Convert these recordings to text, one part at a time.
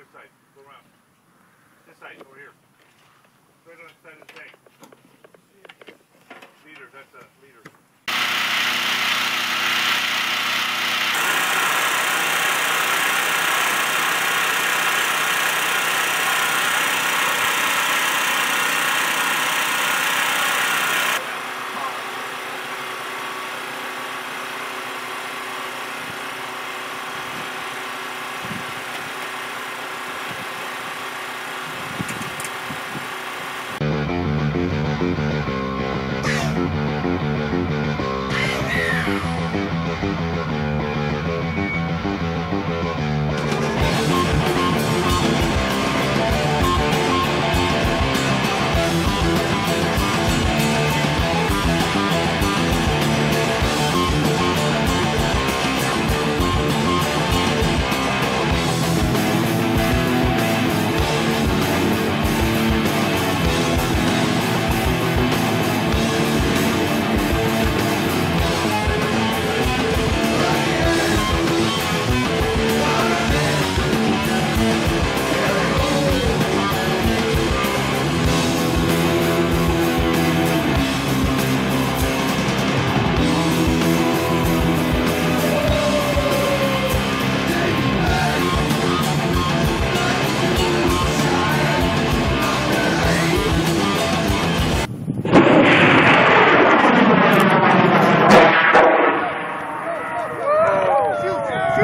other side, go around. This side, over here. Right on the side of the tank. Leaders, that's a leader. Shoot!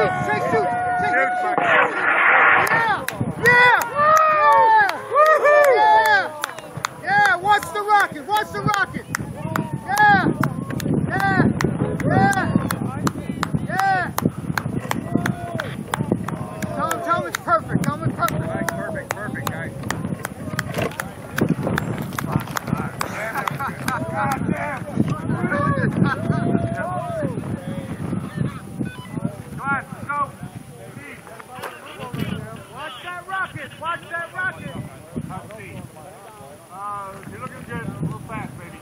Shoot! Say shoot! Say Shoot, fuck. Yeah! Yeah! Yeah! Yeah! Watch the rocket! Watch the rocket! Yeah! Yeah! Yeah! Yeah! Tell him, tell him it's perfect. Tell him it's perfect. Nice, perfect, perfect, nice. Come on, let's go. Watch that rocket! Watch that rocket! Top speed. Uh, you're looking good. A little fast, baby.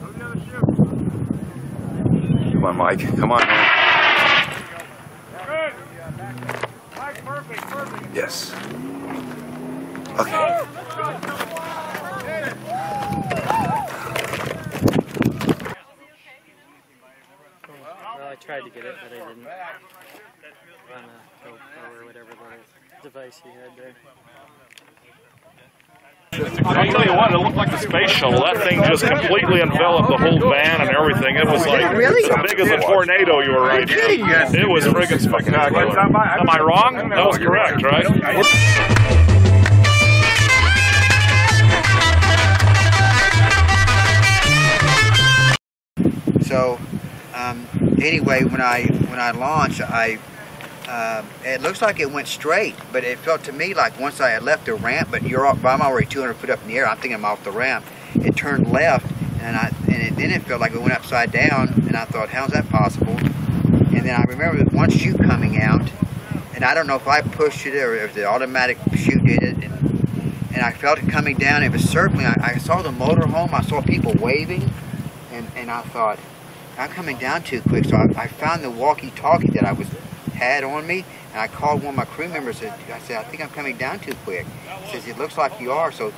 Go the other chute. Come on, Mike. Come on, man. Yes. Okay. Well, I tried to get it, but I didn't. On a GoPro or whatever little device he had there. I'll tell you what, it looked like the space shuttle. That thing just completely enveloped the whole van and everything. It was like as big as a tornado. You were right. It was friggin' spectacular. Am I wrong? That was correct, right? So, um, anyway, when I when I launched, I uh, it looks like it went straight, but it felt to me like once I had left the ramp, but you're off, I'm already 200 foot up in the air. I'm thinking I'm off the ramp. It turned left, and I and it, then it felt like it went upside down, and I thought, how's that possible? And then I remember one chute coming out, and I don't know if I pushed it or if the automatic chute did it, and, and I felt it coming down. It was certainly, I, I saw the motorhome. I saw people waving, and and I thought, I'm coming down too quick. So I, I found the walkie-talkie that I was had on me, and I called one of my crew members. And I said, I think I'm coming down too quick. He says, it looks like you are. So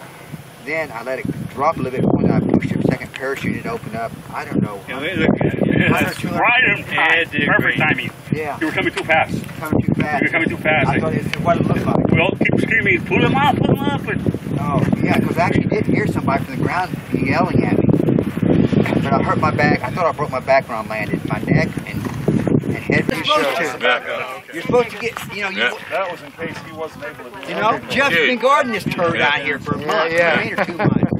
then I let it drop a little bit. When I pushed the second parachute, it opened up. I don't know. It's right in time. Perfect timing. Yeah, You were coming too fast. coming too fast. You were coming too fast. I thought it, it what it looked like. Well, keep screaming, pull him off, pull him off. But Oh, yeah, because I actually did hear somebody from the ground yelling at me. But I hurt my back. I thought I broke my back when I landed. My neck and, and head. You're supposed to. You're supposed to get, you know, you, that was in case he wasn't able to do you know, Jeff's been guarding this turd out here for a month, yeah. I mean, or two months.